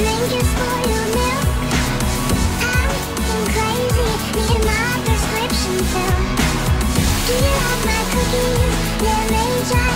drink my prescription filled. Do you like my cookies? They're